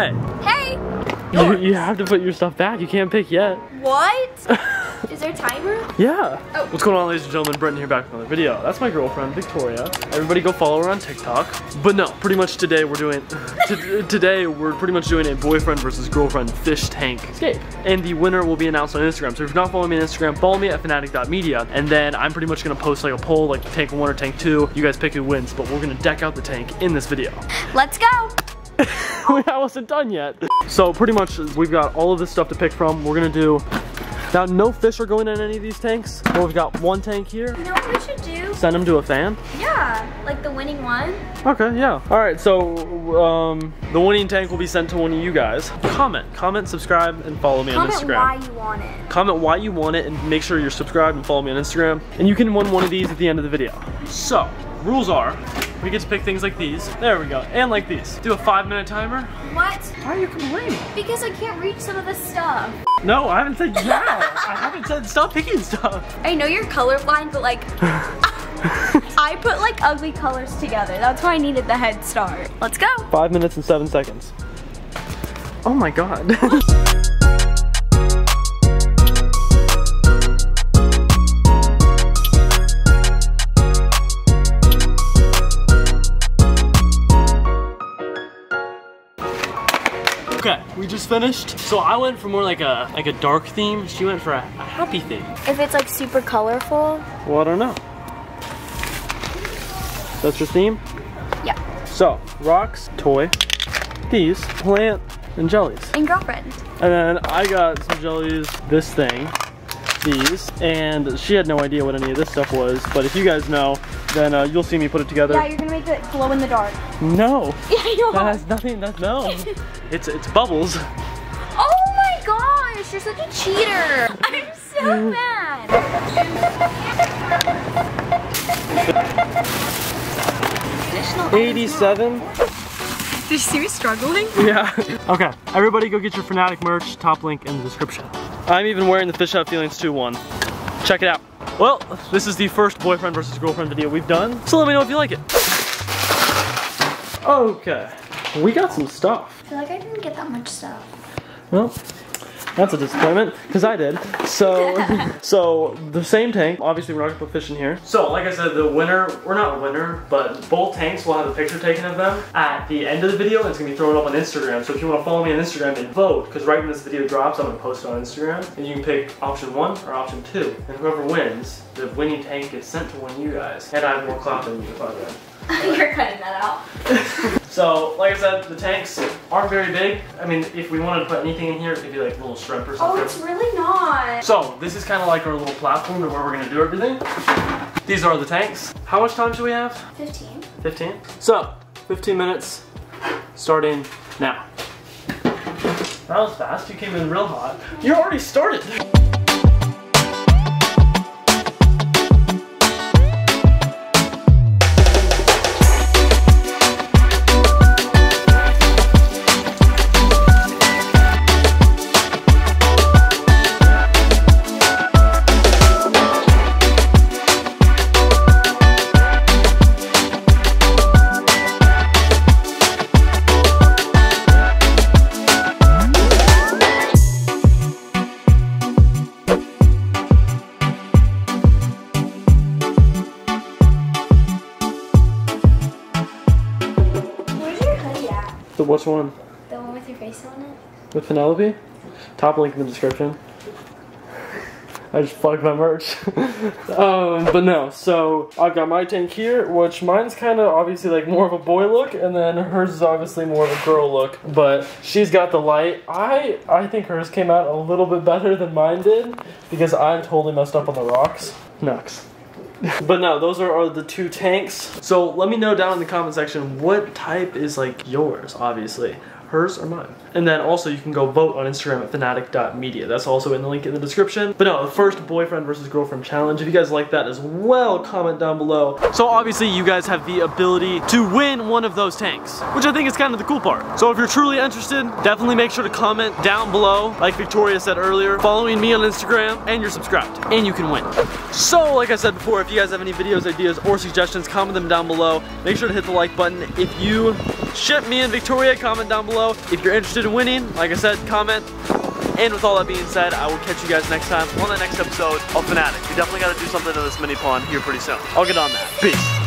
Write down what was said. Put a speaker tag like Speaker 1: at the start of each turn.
Speaker 1: Hey,
Speaker 2: Hey!
Speaker 1: you, you have to put your stuff back. You can't pick yet.
Speaker 2: What? Is there a timer?
Speaker 1: Yeah.
Speaker 2: Oh.
Speaker 1: What's going on, ladies and gentlemen? Brenten here back with another video. That's my girlfriend, Victoria. Everybody go follow her on TikTok. But no, pretty much today we're doing, today we're pretty much doing a boyfriend versus girlfriend fish tank escape. And the winner will be announced on Instagram. So if you're not following me on Instagram, follow me at finatic.media. And then I'm pretty much gonna post like a poll, like tank one or tank two. You guys pick who wins, but we're gonna deck out the tank in this video.
Speaker 2: Let's go!
Speaker 1: I wasn't done yet. So pretty much we've got all of this stuff to pick from. We're gonna do, now no fish are going in any of these tanks. But we've got one tank here.
Speaker 2: You know what we should do?
Speaker 1: Send them to a fan.
Speaker 2: Yeah, like the winning one.
Speaker 1: Okay, yeah. All right, so um, the winning tank will be sent to one of you guys. Comment, comment, subscribe, and follow me
Speaker 2: Comment
Speaker 1: on Instagram.
Speaker 2: Comment why you want it.
Speaker 1: Comment why you want it and make sure you're subscribed and follow me on Instagram. And you can win one of these at the end of the video. So, rules are, we get to pick things like these. There we go, and like these. Do a five minute timer.
Speaker 2: What?
Speaker 1: Why are you complaining?
Speaker 2: Because I can't reach some of the stuff.
Speaker 1: No, I haven't said yeah. I haven't said stop picking stuff.
Speaker 2: I know you're colorblind, but like, I put like ugly colors together. That's why I needed the head start. Let's go.
Speaker 1: Five minutes and seven seconds. Oh my god. finished. So I went for more like a like a dark theme. She went for a, a happy theme.
Speaker 2: If it's like super colorful.
Speaker 1: Well, I don't know. That's your theme?
Speaker 2: Yeah.
Speaker 1: So, rocks, toy, these, plant, and jellies.
Speaker 2: And girlfriend.
Speaker 1: And then I got some jellies, this thing, these, and she had no idea what any of this stuff was, but if you guys know, then uh, you'll see me put it together.
Speaker 2: Yeah, you're gonna make it glow in the dark.
Speaker 1: no,
Speaker 2: Yeah, you
Speaker 1: that has nothing, that, no. it's, it's bubbles.
Speaker 2: Oh my gosh, you're such a cheater. I'm so mad.
Speaker 1: 87?
Speaker 2: Did you see me struggling?
Speaker 1: Yeah. okay, everybody go get your Finatic merch, top link in the description. I'm even wearing the Fish Out Feelings 2 one. Check it out. Well, this is the first boyfriend versus girlfriend video we've done, so let me know if you like it. Okay, we got some stuff.
Speaker 2: I feel like I didn't get that much stuff.
Speaker 1: Well, that's a disappointment, because I did. So, so the same tank, obviously we're not gonna put fish in here. So, like I said, the winner, we're not a winner, but both tanks will have a picture taken of them at the end of the video, and it's gonna be thrown up on Instagram. So if you wanna follow me on Instagram and vote, because right when this video drops, I'm gonna post it on Instagram, and you can pick option one or option two. And whoever wins, the winning tank gets sent to one of you guys. And I have more clout than you if I win.
Speaker 2: you're cutting that out.
Speaker 1: So, like I said, the tanks aren't very big. I mean, if we wanted to put anything in here, it could be like little shrimp or
Speaker 2: Oh,
Speaker 1: something.
Speaker 2: it's really not.
Speaker 1: So, this is kind of like our little platform to where we're gonna do everything. These are the tanks. How much time should we have?
Speaker 2: 15.
Speaker 1: 15? So, 15 minutes, starting now. That was fast, you came in real hot. You already started. So which one?
Speaker 2: The one with your face on it?
Speaker 1: With Penelope? Top link in the description. I just plugged my merch. um, but no, so I've got my tank here, which mine's kind of obviously like more of a boy look, and then hers is obviously more of a girl look. But she's got the light. I I think hers came out a little bit better than mine did because I'm totally messed up on the rocks. Nux. But no, those are, are the two tanks. So let me know down in the comment section what type is like yours, obviously. Hers or mine. And then also you can go vote on Instagram at finatic.media. That's also in the link in the description. But no, the first boyfriend versus girlfriend challenge. If you guys like that as well, comment down below. So obviously you guys have the ability to win one of those tanks, which I think is kind of the cool part. So if you're truly interested, definitely make sure to comment down below, like Victoria said earlier, following me on Instagram, and you're subscribed, and you can win. So like I said before, if you guys have any videos, ideas, or suggestions, comment them down below. Make sure to hit the like button. If you ship me and Victoria, comment down below below. If you're interested in winning, like I said, comment. And with all that being said, I will catch you guys next time on the next episode of Finatic. We definitely got to do something to this mini pond here pretty soon. I'll get on that. Peace.